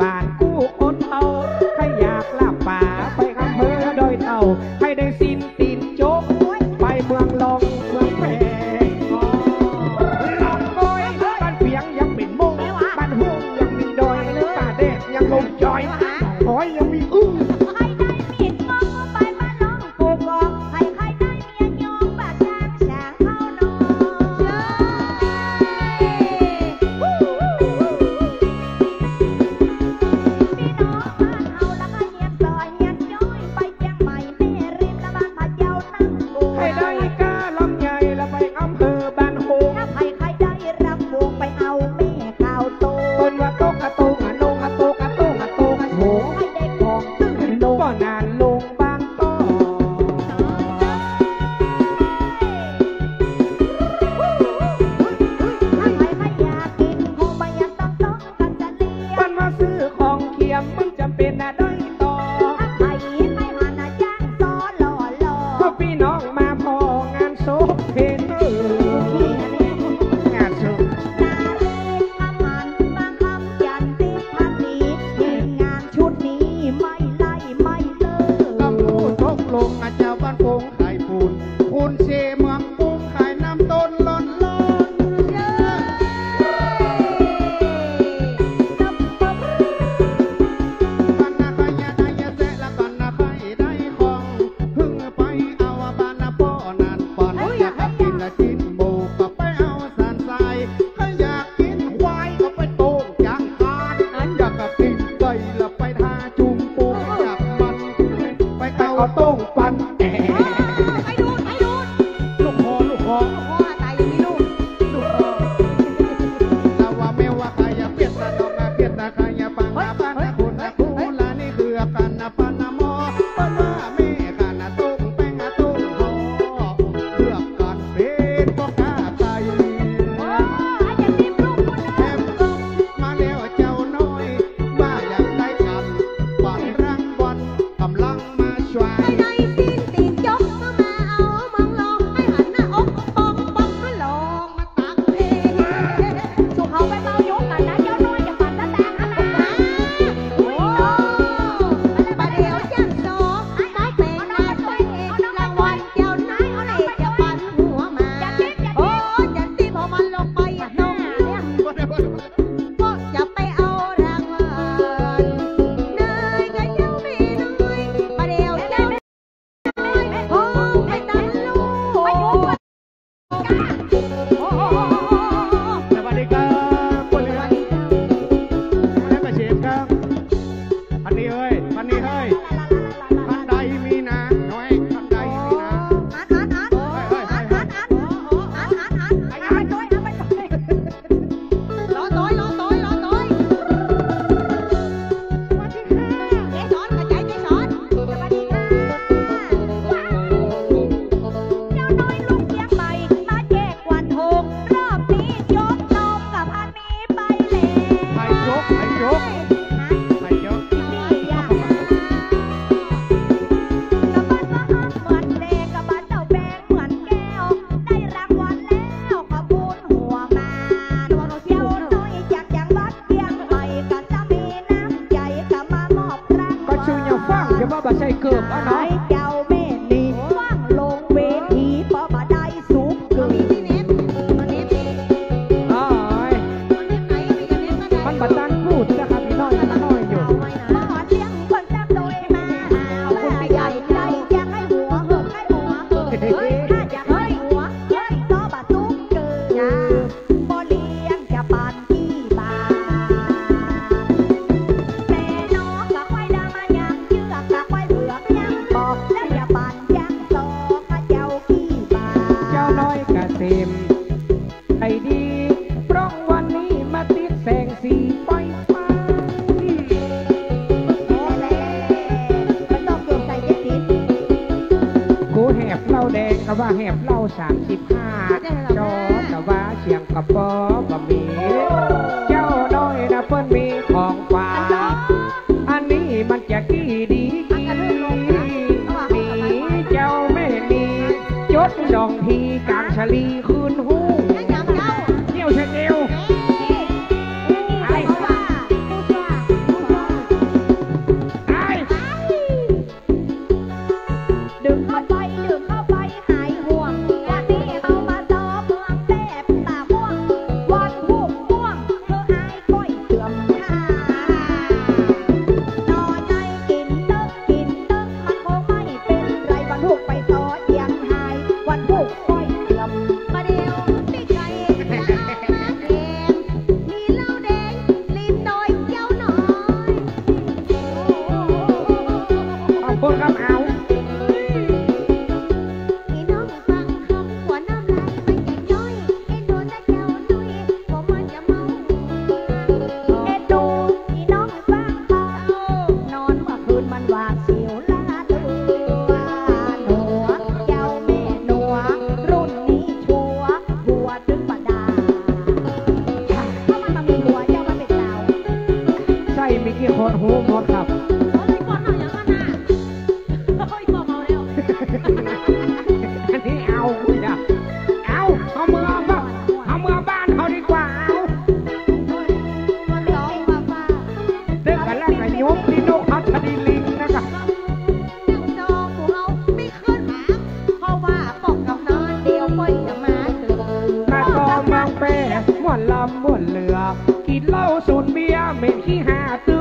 บาน นานล จองพี่กลางชลีคืนหู มังแปรม่วนลำม่วนเหลือ กินเหล้าสูนเบียร์เม็นขี้หาเ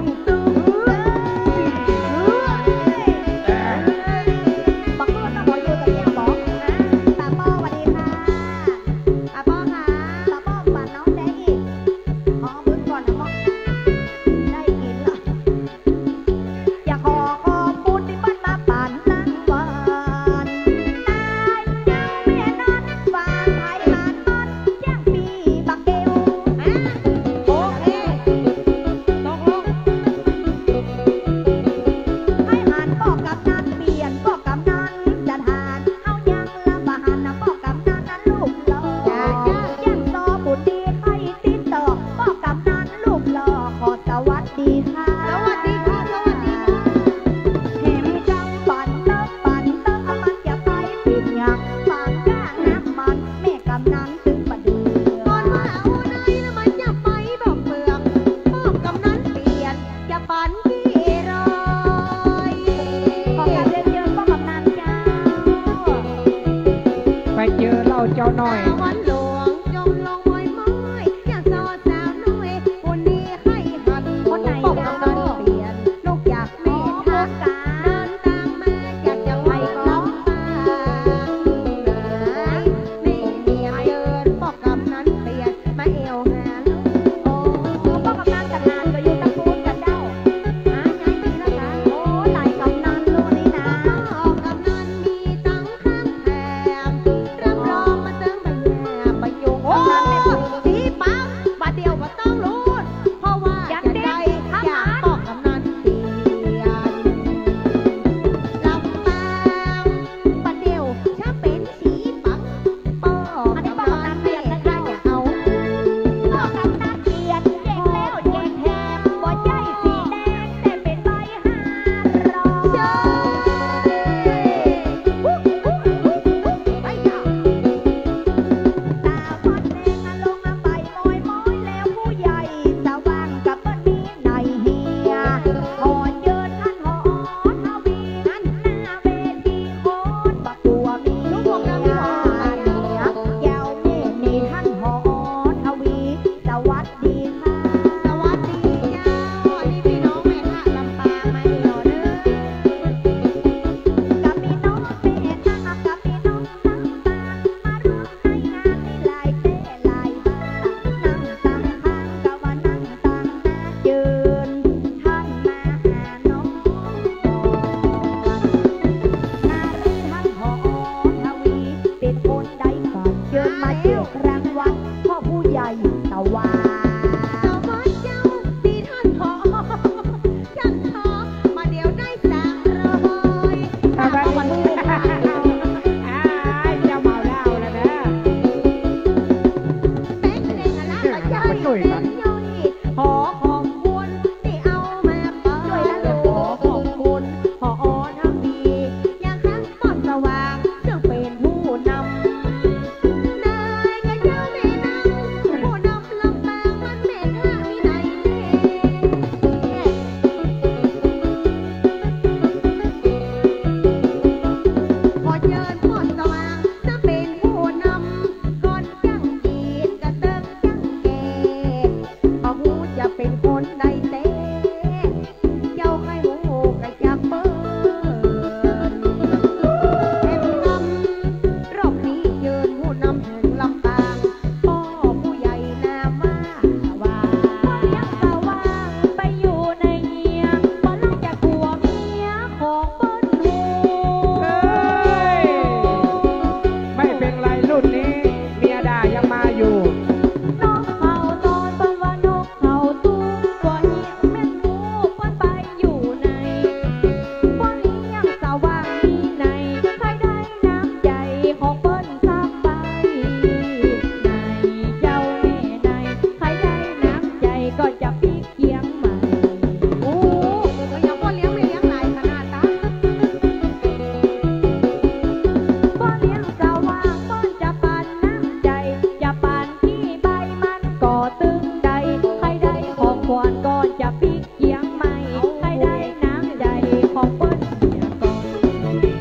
ก่อนก่อนจะปิกเกียงใหม่ให้ได้น้ำใจของเป้นเสียก่อน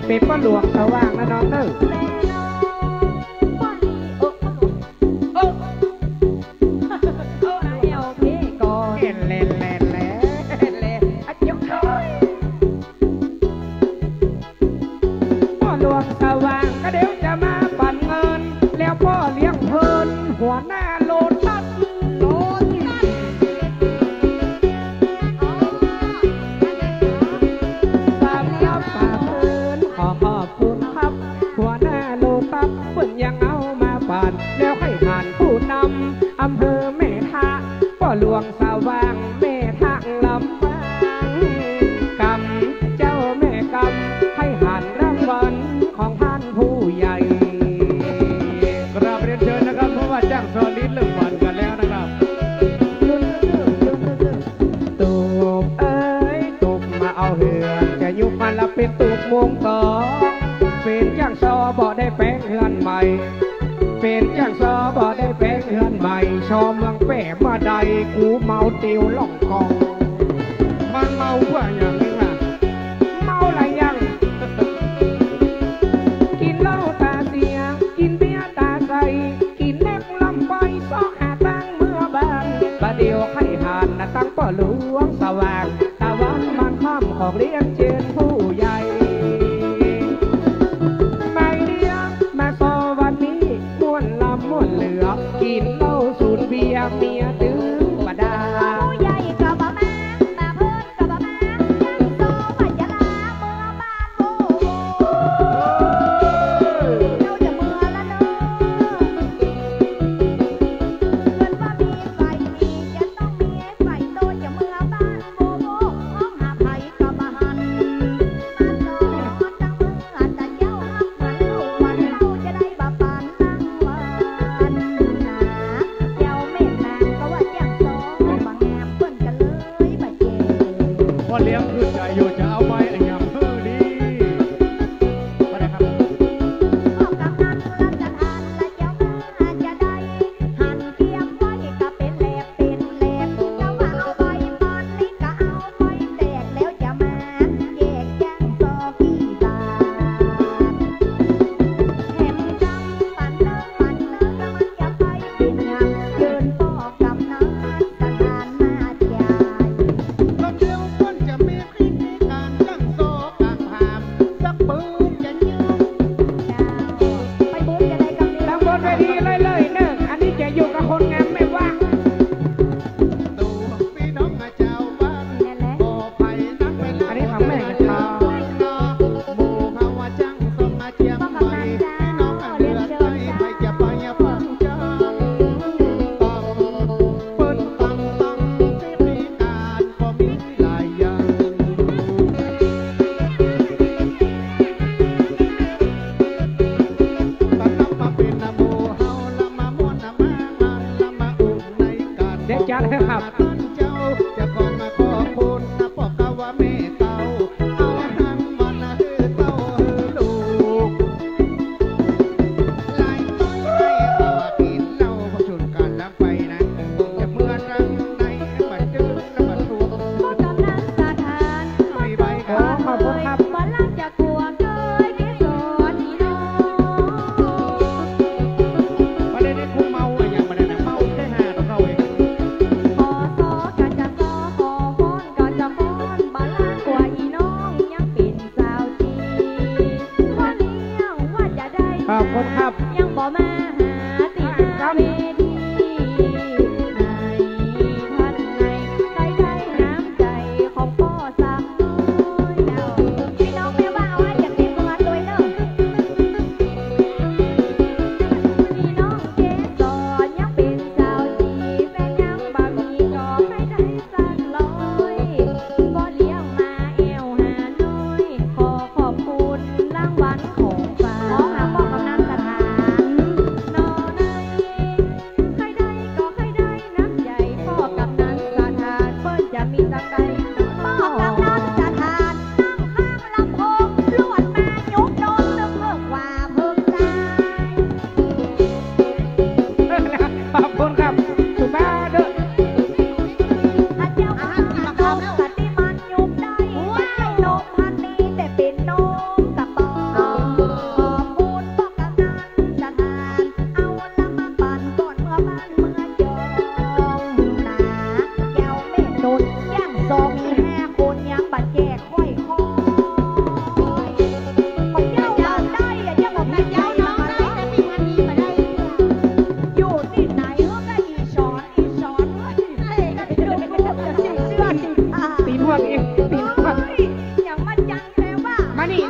เป็นป้หลวงสว่าง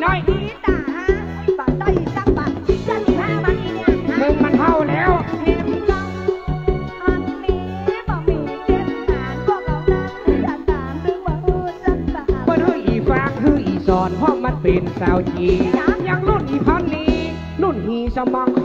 น้อยอีตาฮะบาทได้อสักบาทจะมีห้าบาทอีเนี่ยเงินมันเข้าแล้วเห็นจังอันมีบอกมีเก็บหานพวกเรานั้นจะตามดึงว่าพูดสักบาพอนเฮ้ยอีฟางฮ้ยอีสอนเพราะมันเป็นสาวจียังรุ่นอีพันนี้รุ่นฮีสมังโค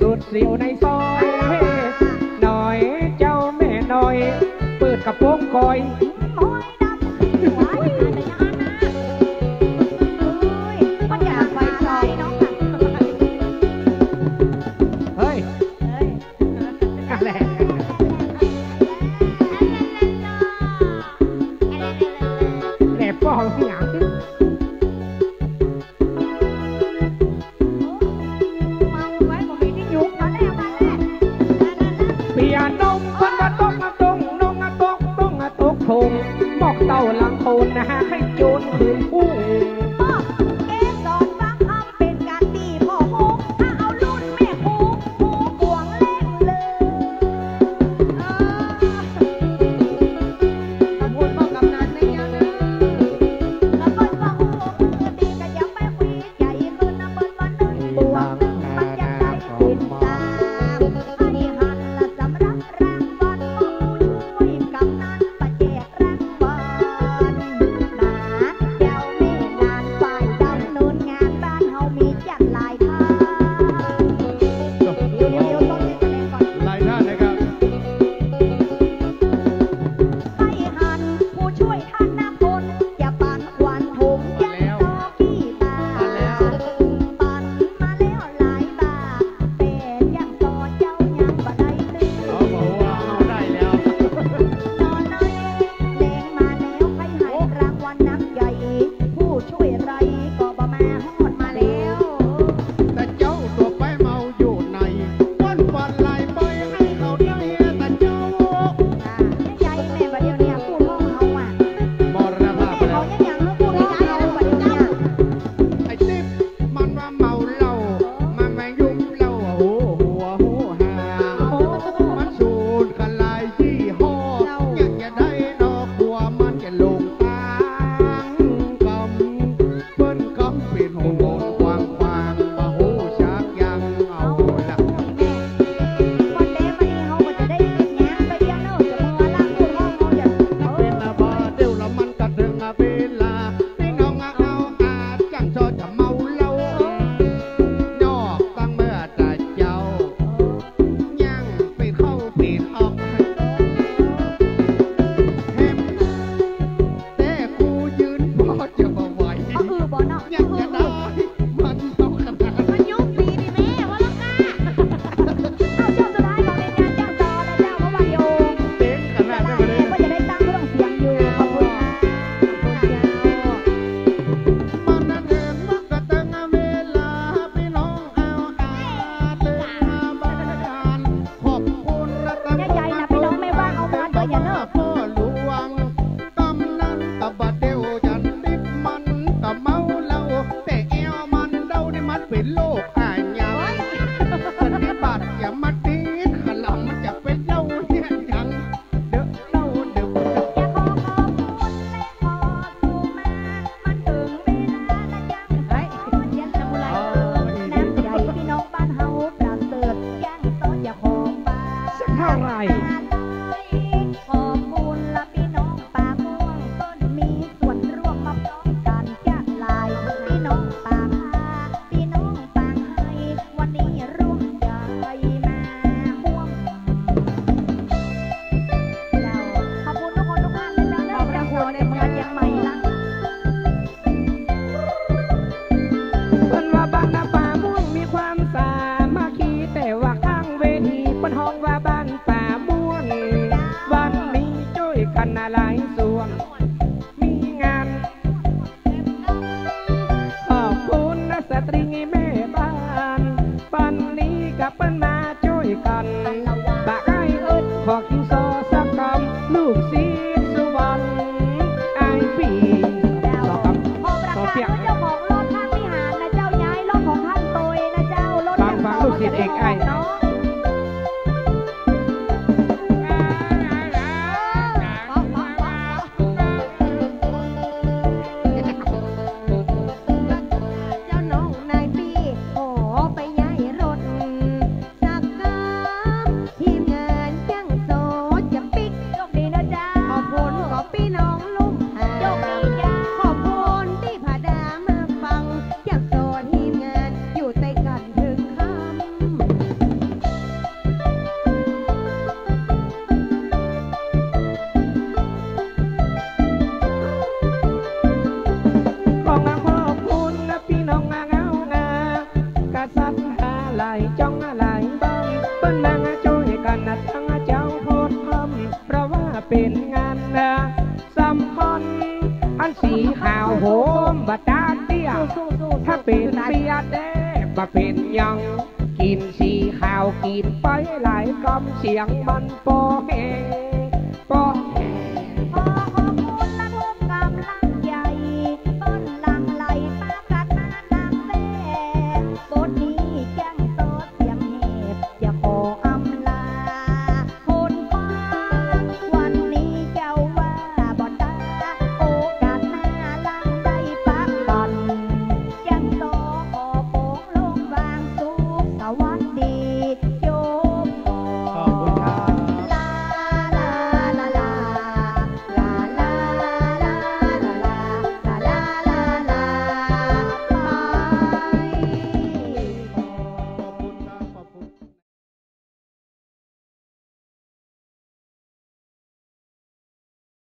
สุดสิวในซอย หน่อยเจ้าแม่หน่อย เปิดกระโปรงคอย